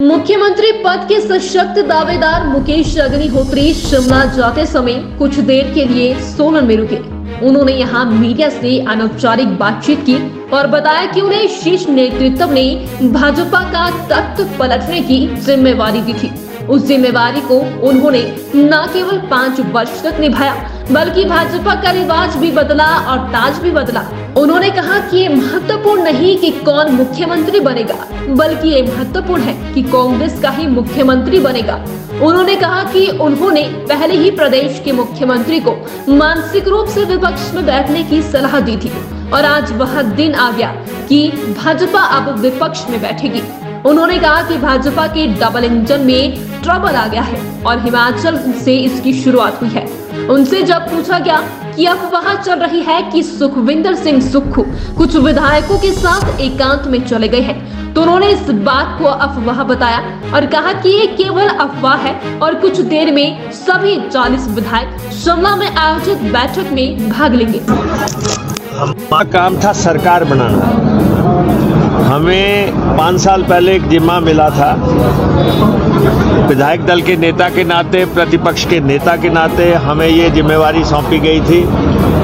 मुख्यमंत्री पद के सशक्त दावेदार मुकेश अग्निहोत्री शिमला जाते समय कुछ देर के लिए सोलन में रुके। उन्होंने यहाँ मीडिया से अनौपचारिक बातचीत की और बताया कि उन्हें शीर्ष नेतृत्व ने भाजपा का तख्त पलटने की जिम्मेवारी दी थी। उस जिम्मेवारी को उन्होंने न केवल पाँच वर्ष तक निभाया, बल्कि भाजपा का रिवाज भी बदला और ताज भी बदला। उन्होंने कहा कि ये महत्वपूर्ण नहीं कि कौन मुख्यमंत्री बनेगा, बल्कि ये महत्वपूर्ण है कि कांग्रेस का ही मुख्यमंत्री बनेगा। उन्होंने कहा कि उन्होंने पहले ही प्रदेश के मुख्यमंत्री को मानसिक रूप से विपक्ष में बैठने की सलाह दी थी, और आज वह दिन आ गया कि भाजपा अब विपक्ष में बैठेगी। उन्होंने कहा कि भाजपा के डबल इंजन में ट्रबल आ गया है और हिमाचल से इसकी शुरुआत हुई है। उनसे जब पूछा गया कि अफवाह चल रही है कि सुखविंदर सिंह सुक्खू कुछ विधायकों के साथ एकांत में चले गए हैं तो उन्होंने इस बात को अफवाह बताया और कहा कि ये केवल अफवाह है और कुछ देर में सभी 40 विधायक शिमला में आयोजित बैठक में भाग लेंगे। हमारा काम था सरकार बनाना। हमें पाँच साल पहले एक जिम्मा मिला था। विधायक दल के नेता के नाते, प्रतिपक्ष के नेता के नाते हमें ये जिम्मेवारी सौंपी गई थी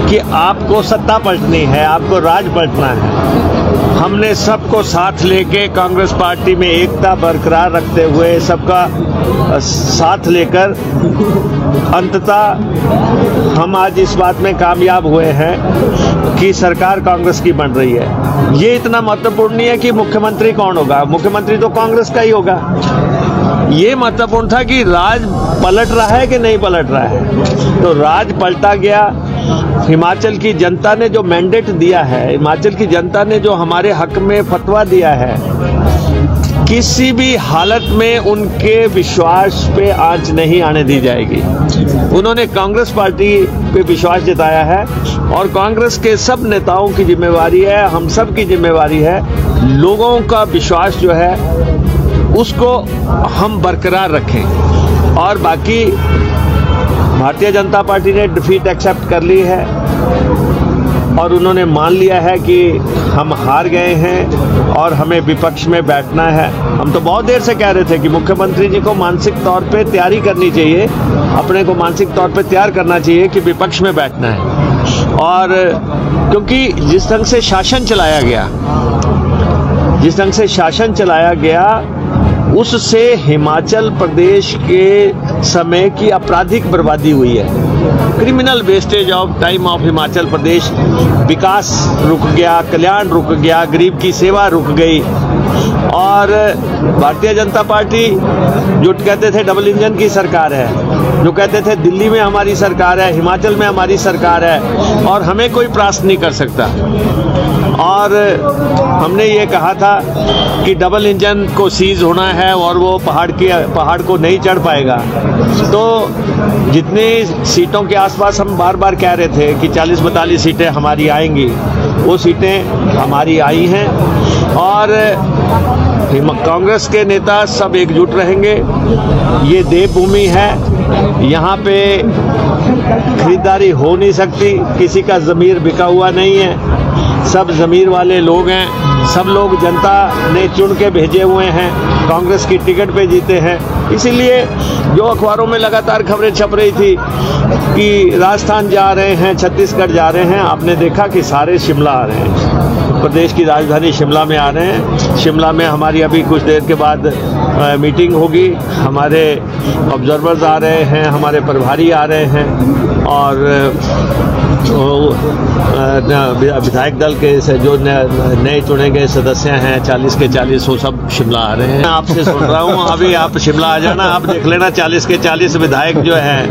कि आपको सत्ता पलटनी है, आपको राज पलटना है। हमने सबको साथ लेके कांग्रेस पार्टी में एकता बरकरार रखते हुए सबका साथ लेकर अंततः हम आज इस बात में कामयाब हुए हैं कि सरकार कांग्रेस की बन रही है। ये इतना महत्वपूर्ण नहीं है कि मुख्यमंत्री कौन होगा। मुख्यमंत्री तो कांग्रेस का ही होगा। ये महत्वपूर्ण था कि राज पलट रहा है कि नहीं पलट रहा है? तो राज पलटा गया। हिमाचल की जनता ने जो मैंडेट दिया है, हिमाचल की जनता ने जो हमारे हक में फतवा दिया है, किसी भी हालत में उनके विश्वास पे आँच नहीं आने दी जाएगी। उन्होंने कांग्रेस पार्टी पे विश्वास जताया है और कांग्रेस के सब नेताओं की जिम्मेवारी है, हम सब की जिम्मेवारी है। लोगों का विश्वास जो है उसको हम बरकरार रखें। और बाकी भारतीय जनता पार्टी ने डिफीट एक्सेप्ट कर ली है और उन्होंने मान लिया है कि हम हार गए हैं और हमें विपक्ष में बैठना है। हम तो बहुत देर से कह रहे थे कि मुख्यमंत्री जी को मानसिक तौर पे तैयारी करनी चाहिए, अपने को मानसिक तौर पे तैयार करना चाहिए कि विपक्ष में बैठना है। और क्योंकि जिस ढंग से शासन चलाया गया, जिस ढंग से शासन चलाया गया उससे हिमाचल प्रदेश के समय की आपराधिक बर्बादी हुई है। Criminal wastage of time of Himachal Pradesh, विकास रुक गया, कल्याण रुक गया, गरीब की सेवा रुक गई। और भारतीय जनता पार्टी, जो कहते थे डबल इंजन की सरकार है, जो कहते थे दिल्ली में हमारी सरकार है, हिमाचल में हमारी सरकार है, और हमें कोई प्रास्त नहीं कर सकता। और हमने ये कहा था कि डबल इंजन को सीज होना है और वो पहाड़ की, पहाड़ को नहीं चढ़ पाएगा। तो जितनी सीटों के आसपास हम बार बार कह रहे थे कि 40 बतालीस सीटें हमारी आएँगी, वो सीटें हमारी आई हैं और कांग्रेस के नेता सब एकजुट रहेंगे। ये देवभूमि है, यहाँ पे खरीदारी हो नहीं सकती, किसी का ज़मीर बिका हुआ नहीं है। सब ज़मीर वाले लोग हैं सब लोग जनता ने चुन के भेजे हुए हैं कांग्रेस की टिकट पे जीते हैं। इसीलिए जो अखबारों में लगातार खबरें छप रही थी कि राजस्थान जा रहे हैं छत्तीसगढ़ जा रहे हैं आपने देखा कि सारे शिमला आ रहे हैं। प्रदेश की राजधानी शिमला में आ रहे हैं। शिमला में हमारी अभी कुछ देर के बाद आ, मीटिंग होगी। हमारे ऑब्जर्वर्स आ रहे हैं हमारे प्रभारी आ रहे हैं और विधायक दल के जो नए चुने गए सदस्य हैं 40 के 40 वो सब शिमला आ रहे हैं। मैं आपसे सुन रहा हूँ, अभी आप शिमला आ जाना, आप देख लेना 40 के 40 विधायक जो हैं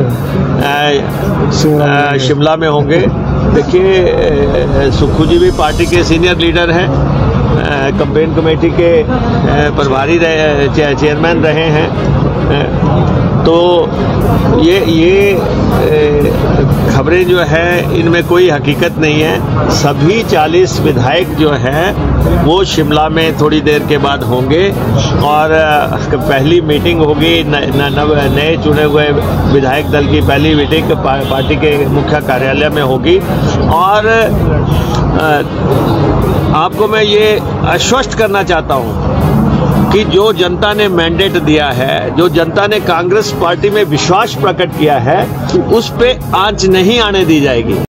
शिमला में होंगे। देखिए सुखू जी भी पार्टी के सीनियर लीडर हैं कंपेन कमेटी के प्रभारी रहे, चेयरमैन रहे हैं तो ये ये खबरें जो है, इनमें कोई हकीकत नहीं है। सभी 40 विधायक जो हैं, वो शिमला में थोड़ी देर के बाद होंगे और पहली मीटिंग होगी नए चुने हुए विधायक दल की पहली मीटिंग पार्टी के मुख्य कार्यालय में होगी। और आपको मैं ये आश्वस्त करना चाहता हूँ कि जो जनता ने मैंडेट दिया है, जो जनता ने कांग्रेस पार्टी में विश्वास प्रकट किया है, उस पे आँच नहीं आने दी जाएगी।